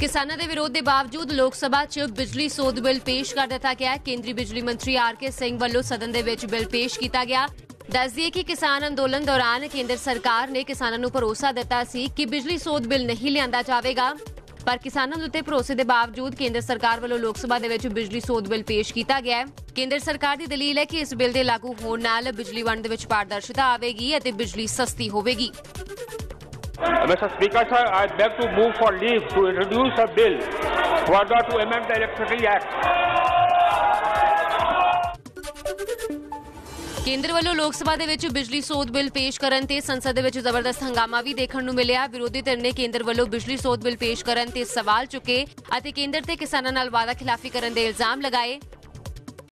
ਕਿਸਾਨਾਂ ਦੇ ਵਿਰੋਧ ਦੇ ਬਾਵਜੂਦ ਲੋਕ ਸਭਾ 'ਚ ਬਿਜਲੀ ਸੋਧ ਬਿੱਲ ਪੇਸ਼ ਕਰ ਦਿੱਤਾ ਗਿਆ ਕੇਂਦਰੀ ਬਿਜਲੀ ਮੰਤਰੀ ਆਰ ਕੇ ਸਿੰਘ ਵੱਲੋਂ ਸਦਨ ਦੇ ਵਿੱਚ ਬਿੱਲ ਪੇਸ਼ ਕੀਤਾ ਗਿਆ। ਦੱਸ ਦਈਏ ਕਿ ਕਿਸਾਨ ਅੰਦੋਲਨ ਦੌਰਾਨ ਕੇਂਦਰ ਸਰਕਾਰ ਨੇ ਕਿਸਾਨਾਂ ਨੂੰ ਭਰੋਸਾ ਦਿੱਤਾ ਸੀ ਕਿ ਬਿਜਲੀ ਸੋਧ ਬਿੱਲ ਨਹੀਂ ਲਿਆਂਦਾ ਜਾਵੇਗਾ। ਪਰ ਕਿਸਾਨਾਂ ਦੇ ਉੱਤੇ ਭਰੋਸੇ ਦੇ ਬਾਵਜੂਦ ਕੇਂਦਰ ਸਰਕਾਰ ਵੱਲੋਂ ਲੋਕ ਸਭਾ ਦੇ ਵਿੱਚ ਬਿਜਲੀ ਸੋਧ ਬਿੱਲ ਪੇਸ਼ ਕੀਤਾ ਗਿਆ ਹੈ। ਕੇਂਦਰ ਸਰਕਾਰ ਦੀ ਦਲੀਲ ਹੈ ਕਿ ਇਸ ਬਿੱਲ ਦੇ ਲਾਗੂ ਹੋਣ ਨਾਲ ਬਿਜਲੀ ਵੰਡ ਦੇ ਵਿੱਚ ਪਾਰਦਰਸ਼ਤਾ ਆਵੇਗੀ ਅਤੇ ਬਿਜਲੀ ਸਸਤੀ ਹੋਵੇਗੀ। Mr. Speaker, sir, I beg to move for leave to introduce a bill further to amend the Electricity Act. ਕੇਂਦਰ ਵੱਲੋਂ ਲੋਕ ਸਭਾ ਦੇ ਵਿੱਚ ਬਿਜਲੀ ਸੋਧ ਬਿੱਲ ਪੇਸ਼ ਕਰਨ ਤੇ ਸੰਸਦ ਦੇ ਵਿੱਚ ਜ਼ਬਰਦਸਤ ਹੰਗਾਮਾ ਵੀ ਦੇਖਣ ਨੂੰ ਮਿਲਿਆ ਵਿਰੋਧੀ ਧਿਰ ਨੇ ਕੇਂਦਰ ਵੱਲੋਂ ਬਿਜਲੀ ਸੋਧ ਬਿੱਲ ਪੇਸ਼ ਕਰਨ ਤੇ ਸਵਾਲ ਚੁੱਕੇ ਅਤੇ ਕੇਂਦਰ ਤੇ ਕਿਸਾਨਾਂ ਨਾਲ ਵਾਅਦਾ ਖਿਲਾਫੀ ਕਰਨ ਦੇ ਇਲਜ਼ਾਮ ਲਗਾਏ